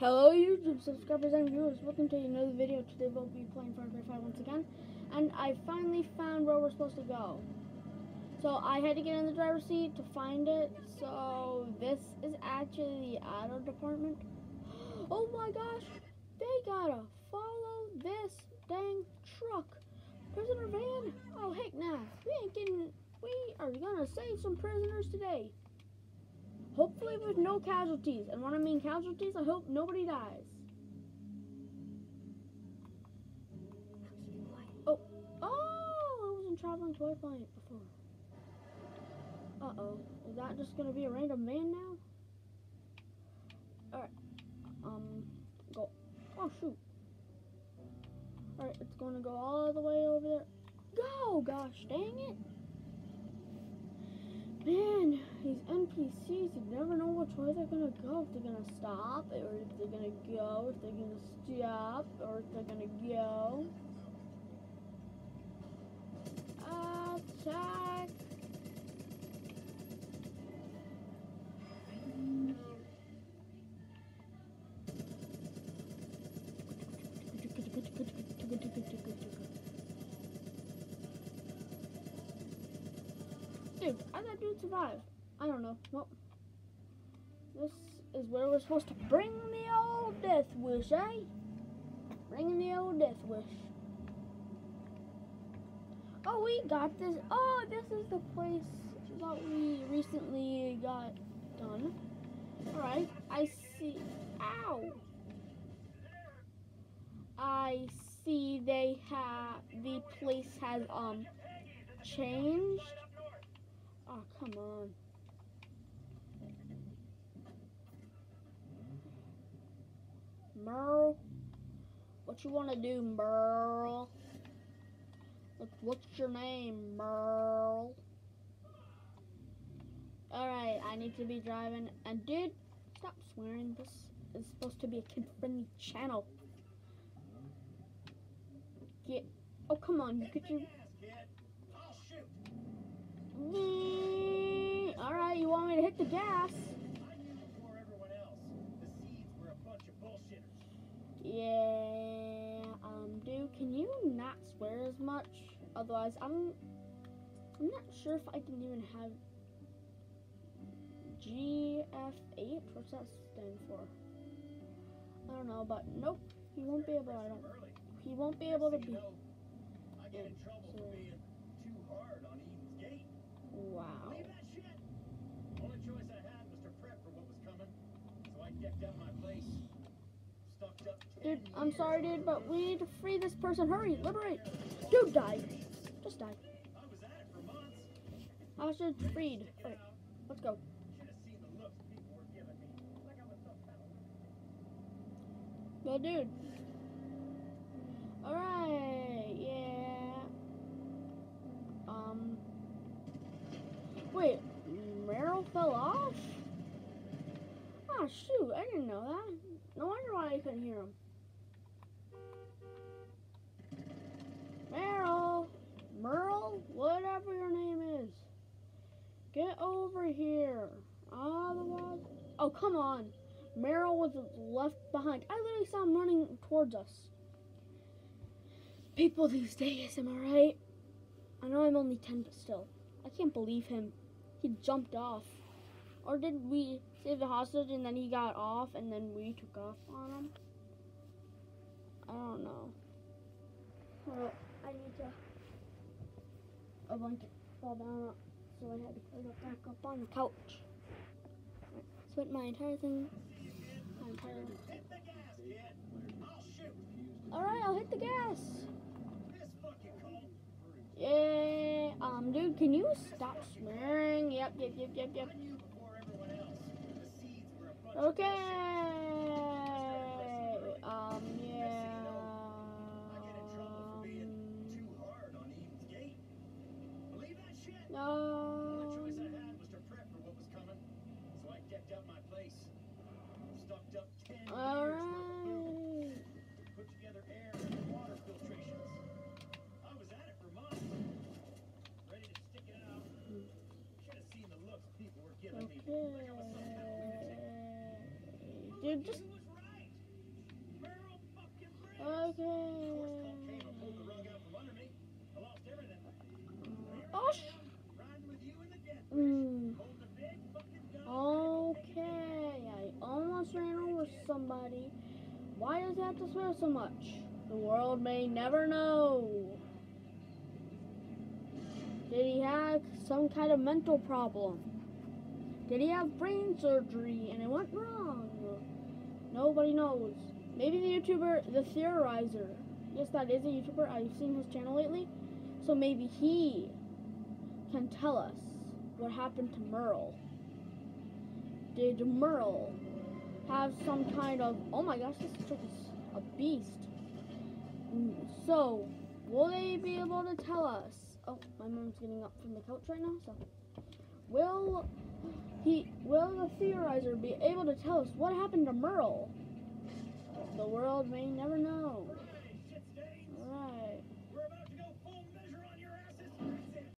Hello YouTube subscribers and viewers, welcome to another video. Today we'll be playing Far Cry 5 once again. And I finally found where we're supposed to go. So I had to get in the driver's seat to find it. So this is actually the auto department. Oh my gosh, they gotta follow this dang truck. Prisoner van? Oh heck nah, we ain't getting, we are gonna save some prisoners today. Hopefully with no casualties. And when I mean casualties, I hope nobody dies. Oh, oh, I was in traveling toy planet before. Uh-oh, is that just gonna be a random man now? Alright, um, go. Oh, shoot. Alright, it's gonna go all the way over there. Go, gosh, dang it. Man, these NPCs, you never know which way they're gonna go. If they're gonna stop, or if they're gonna go, if they're gonna stop, or if they're gonna go. Attack! Dude, how that dude survive? I don't know. Well, this is where we're supposed to bring the old death wish, eh? Bring the old death wish. Oh, we got this. Oh, this is the place that we recently got done. Alright, I see. Ow! I see they have. The place has, um, changed. Oh, come on. Merle, what you want to do, Merle? Look, what's your name, Merle? Alright, I need to be driving. And dude, stop swearing. This is supposed to be a kid-friendly channel. Get, oh come on, you get your Mm, all right, you want me to hit the gas? Yeah, um, dude, can you not swear as much? Otherwise, I'm, I'm not sure if I can even have GF8. What's that stand for? I don't know, but nope, he won't be able. I don't. He won't be able to be. Yeah, so, Wow. Leave that shit. Only choice I had was to prep for what was coming. So I decked out my place. Stocked up. Dude, I'm sorry, dude, but we need to free this person. Hurry, liberate. Dude, die. Just die. I was just freed. Alright, let's go. Well, dude. Alright, yeah. Um. Wait, Meryl fell off? Oh, shoot, I didn't know that. No wonder why I couldn't hear him. Meryl, Merle, whatever your name is. Get over here. Otherwise, oh, come on. Meryl was left behind. I literally saw him running towards us. People these days, am I right? I know I'm only 10, but still. I can't believe him. He jumped off. Or did we save the hostage and then he got off and then we took off on him? I don't know. I need to. A blanket fall down, so I had to put it back up on the couch. Right, Spent my entire thing. My entire. Alright, I'll hit the gas. Yeah, um, dude, can you stop swearing? Yep, yep, yep, yep, yep. I shit? Only choice I had was to prep for what was coming. So I decked out my place. Stocked up 10 years worth of food. Put together air and water filtrations. I was at it for months. Ready to stick it out. Should have seen the looks people were giving me. Like I was some kind of lunatic. Okay. Dude, just He was right. Force call Okay. came and pulled the rug out from under me. I lost everything. Oh, sh- Riding with you in the death mm, Holding a big fucking gun. okay. I almost ran over somebody. Why does he have to swear so much? The world may never know. Did he have some kind of mental problem? Did he have brain surgery and it went wrong? Nobody knows. Maybe the YouTuber, the Theorizer. Yes, that is a YouTuber. I've seen his channel lately. So maybe he can tell us what happened to Merle. Did Merle have some kind of. Oh my gosh, this chick is a beast. Mm, So, will they be able to tell us? Oh, my mom's getting up from the couch right now, so. Will he will the theorizer be able to tell us what happened to Merle? The world may never know.